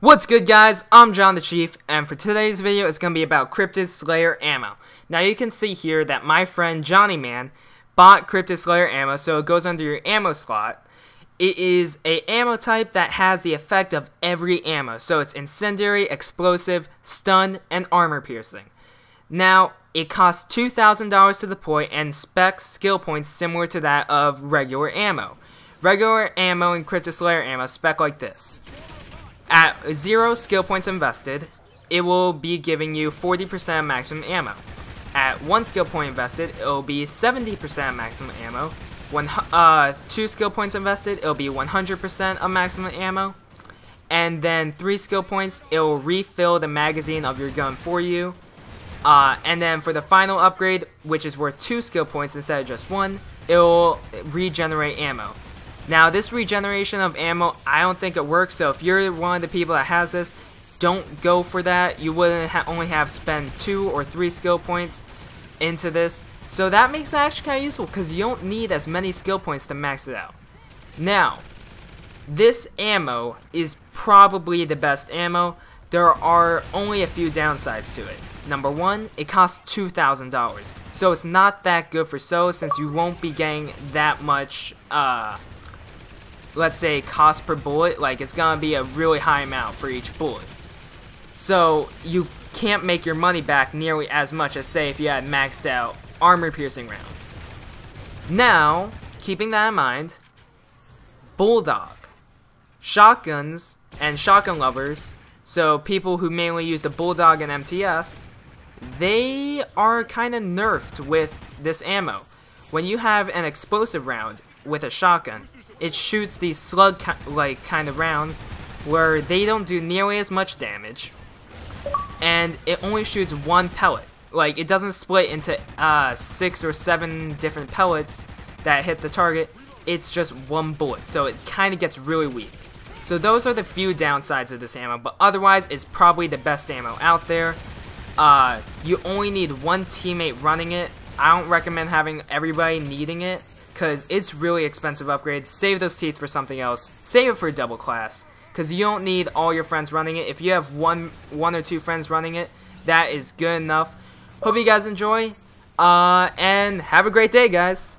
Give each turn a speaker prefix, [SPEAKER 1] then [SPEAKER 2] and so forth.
[SPEAKER 1] What's good guys, I'm Jon the Chief, and for today's video it's going to be about Cryptid Slayer ammo. Now you can see here that my friend Johnny Man bought Cryptid Slayer ammo, so it goes under your ammo slot. It is a ammo type that has the effect of every ammo, so it's incendiary, explosive, stun, and armor piercing. Now, it costs $2,000 to deploy and specs skill points similar to that of regular ammo. Regular ammo and Cryptid Slayer ammo spec like this. At zero skill points invested, it will be giving you 40% maximum ammo. At one skill point invested, it will be 70% maximum ammo. When uh, two skill points invested, it'll be 100% of maximum ammo. And then three skill points, it will refill the magazine of your gun for you. Uh, and then for the final upgrade, which is worth two skill points instead of just one, it will regenerate ammo. Now, this regeneration of ammo, I don't think it works, so if you're one of the people that has this, don't go for that. You wouldn't ha only have spend two or three skill points into this. So that makes it actually kind of useful, because you don't need as many skill points to max it out. Now, this ammo is probably the best ammo. There are only a few downsides to it. Number one, it costs $2,000. So it's not that good for so since you won't be getting that much uh, let's say cost per bullet, like it's gonna be a really high amount for each bullet. So you can't make your money back nearly as much as say if you had maxed out armor piercing rounds. Now, keeping that in mind, Bulldog. Shotguns and shotgun lovers, so people who mainly use the Bulldog and MTS, they are kind of nerfed with this ammo. When you have an explosive round with a shotgun, it shoots these slug-like kind of rounds where they don't do nearly as much damage, and it only shoots one pellet. Like, it doesn't split into uh, six or seven different pellets that hit the target. It's just one bullet, so it kind of gets really weak. So those are the few downsides of this ammo, but otherwise, it's probably the best ammo out there. Uh, you only need one teammate running it. I don't recommend having everybody needing it because it's really expensive upgrade. Save those teeth for something else. Save it for a double class because you don't need all your friends running it. If you have one, one or two friends running it, that is good enough. Hope you guys enjoy, uh, and have a great day, guys.